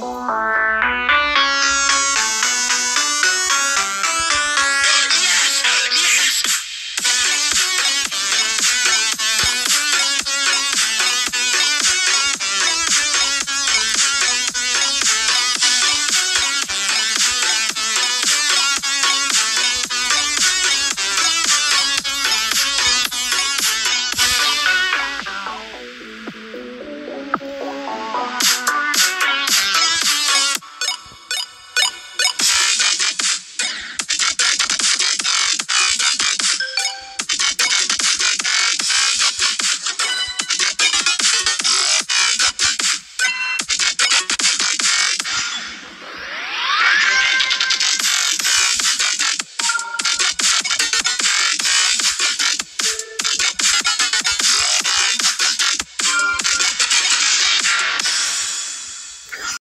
花。